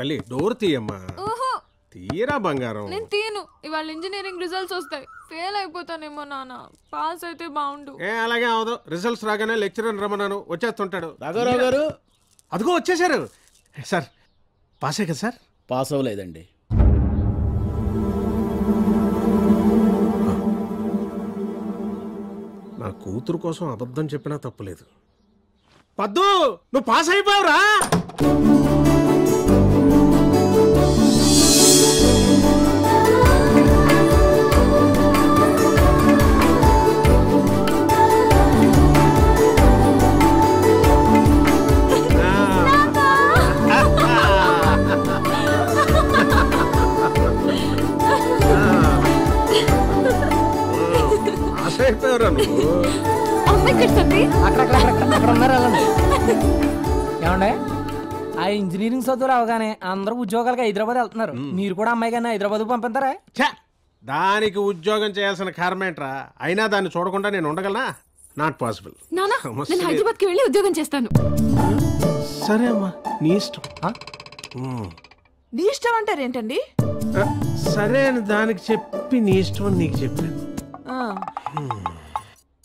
తల్లి డోర్ తీయమ్మా. ఓహో. తీయరా బంగారం. నేను తీయను. ఇవాళ ఇంజనీరింగ్ రిజల్ట్స్ వస్తాయి. ఫెయిల్ అయిపోతానేమో నాన్న. పాస్ అయితే బాగుండు. ఏ అలాగే అవదు. రిజల్ట్స్ రాగానే లెక్చరర్ రమ్మన్నాను. వచ్చేస్తుంటాడు. రాఘవరావు గారు. అదిగో వచ్చేసారు సార్ పాసే కదా సార్? పాస్ అవ్వలేదండి. నా కూతురు కోసం అబద్ధం చెప్పినా తప్పులేదు. పద్దు నువ్వు పాస్ అయిపోయావురా. అయిపోయావురా నువ్వు. అక్కడ అక్కడ అక్కడ అక్కడ ఉన్నారు వెళ్ళండి ఏమండే? ఆ ఇంజనీరింగ్ చదువులు అవగానే అందరూ ఉద్యోగాలకి హైదరాబాద్ వెళ్తున్నారు. మీరు కూడా అమ్మాయి కానీ హైదరాబాద్ పంపిస్తారా? ఛ! దానికి ఉద్యోగం చేయాల్సిన కారణమేంట్రా అయినా దాన్ని చూడకుండా నేను ఉండగలనా? నాట్ పాసిబుల్ నేను లేదు. హైదరాబాద్కి వెళ్ళి ఉద్యోగం చేస్తాను. సరే అమ్మా నీ ఇష్టం. ఉమ్. నీ ఇష్టం అంటారేంటండి ఆ, సరే అని దానికి చెప్పి నీ ఇష్టం అని నీకు చెప్పాను.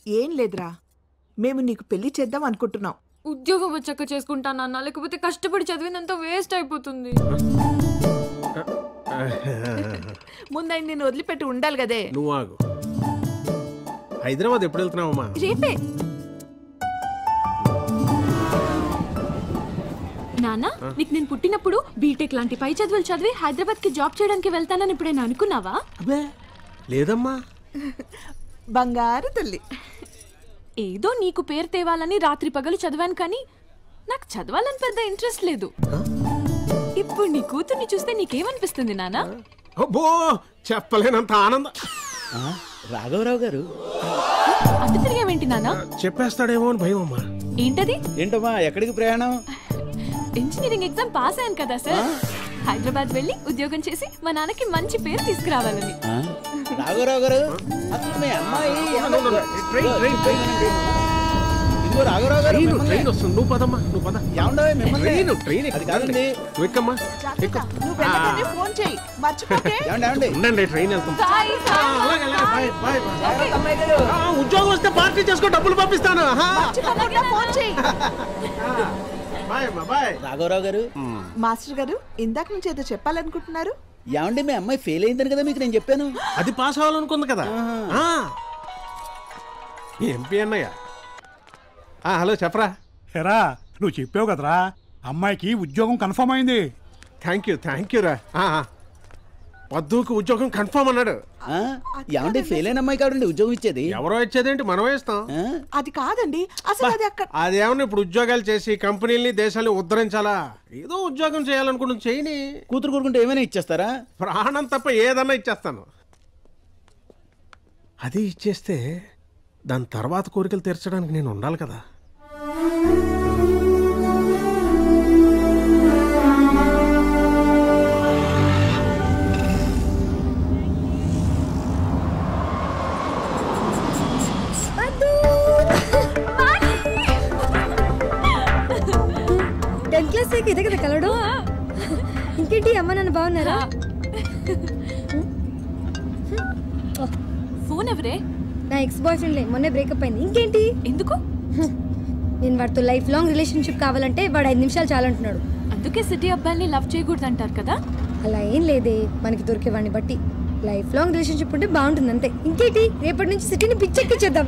ఏం లేదురా. మేము నీకు పెళ్ళి చేద్దాం అనుకుంటున్నాం. ఉద్యోగం వచ్చాక చేసుకుంటాను నాన్న లేకపోతే కష్టపడి చదివినంత వేస్ట్ అయిపోతుంది. ముందు ఆయన నేను వదిలిపెట్టి ఉండాలి కదే. నువ్వు ఆగు. హైదరాబాద్ ఎప్పుడు వెళ్తున్నావమ్మా? రేపే. నాన్న నీకు నేను పుట్టినప్పుడు బీటెక్ లాంటి పై చదువులు చదివి హైదరాబాద్కి జాబ్ చేయడానికి వెళ్తానని ఎప్పుడైనా అనుకున్నావా? అబ్బే లేదమ్మా. బంగారు తల్లి. ఏదో నీకు పేరు తేవాలని రాత్రి పగలు చదివాను కానీ నాకు చదవాలని పెద్ద ఇంట్రెస్ట్ లేదు. ఇప్పుడు నీ కూతుర్ని చూస్తే నీకేమనిపిస్తుంది నాన్న అబ్బో చెప్పలేనంత ఆనందం. రాఘవరావు గారు? అటు తిరిగేవేంటి నాన్న చెప్పేస్తాడేమో అని భయం అమ్మా. ఏంటది? ఏంటమ్మా ఎక్కడికి ప్రయాణం? ఇంజనీరింగ్ ఎగ్జామ్ పాస్ అయ్యాను కదా సార్. హైదరాబాద్ వెళ్ళి ఉద్యోగం చేసి మా నాన్నకి మంచి పేరు తీసుకురావాలని. రాఘవరావు గారు? అసలు మీ అమ్మాయి ట్రైన్, ట్రైన్, ట్రైన్. ఇదిగో రాఘవరావు గారు ట్రైన్ వస్తుంది. నువ్వు పదమ్మా నువ్వు పద. ఏమండో మిమ్మల్ని ట్రైన్ ట్రైన్ అది కాదండి. నువ్వు ఎక్కమ్మా? జాగ్రత్త, నువ్వు వెళ్ళగానే ఫోన్ చేయి. మర్చిపోతే ఏమండి ఏమండి? ఉండండి ట్రైన్ వెళ్తాం. బాయ్ ఆ, అలాగే అలాగే. Bye bye bye. ఆ, ఉద్యోగం వస్తే పార్టీ చేసుకో డబ్బులు పంపిస్తాను. మర్చిపోకుండా ఫోన్ చేయి. బాయ్ అమ్మా బాయ్. రాఘవరావు గారు. మాస్టర్ గారు ఇందాక నుంచి ఏదో చెప్పాలనుకుంటున్నారు? ఏమండి మీ అమ్మాయి ఫెయిల్ అయిందని కదా మీకు నేను చెప్పాను? అది పాస్ అవ్వాలనుకుంది కదా. ఆ. ఎంపీ అన్నయ్య? ఆ, హలో చెప్పరా? ఎరా నువ్వు చెప్పావు కదరా అమ్మాయికి ఉద్యోగం కన్ఫర్మ్ అయింది. థ్యాంక్ యూ థ్యాంక్ యూ రా. పద్దుకు ఉద్యోగం కన్ఫర్మ్ అన్నాడు. ఆ, ఏమండి ఫెయిల్ అయిన అమ్మాయి కాదండి ఉద్యోగం ఇచ్చేది? ఎవరో ఇచ్చేదేంటి? మనమే ఇస్తాం? అది కాదండి. అసలు అది అక్కడ అదేమన్నా ఇప్పుడు ఉద్యోగాలు చేసి కంపెనీల్ని దేశాల్ని ఉద్ధరించాలా? ఏదో ఉద్యోగం చేయాలనుకుంటుంది. చేయని. కూతురు కూరుకుంటే ఏమైనా ఇచ్చేస్తారా? ప్రాణం తప్ప ఏదన్నా ఇచ్చేస్తాను. అది ఇచ్చేస్తే దాని తర్వాత కోరికలు తీర్చడానికి నేను ఉండాలి కదా. దాకా ఇదే కదా కలవడం ఇంకేంటి అమ్మ నాన్న బాగున్నారా? ఫోన్ ఎవరే? నా ఎక్స్ బాయ్ ఫ్రెండ్ మొన్నే బ్రేకప్ అయింది. ఇంకేంటి? ఎందుకు? నేను వాడితో లైఫ్ లాంగ్ రిలేషన్షిప్ కావాలంటే వాడు ఐదు నిమిషాలు చాలంటున్నాడు. అందుకే సిటీ అబ్బాయిని లవ్ చేయకూడదు అంటారు కదా? అలా ఏం లేదే మనకి దొరికే వాడిని బట్టి. లైఫ్ లాంగ్ రిలేషన్షిప్ ఉంటే బాగుంటుంది అంతే. ఇంకేంటి? రేపటి నుంచి సిటీని పిచ్చెక్కిచ్చేద్దాం!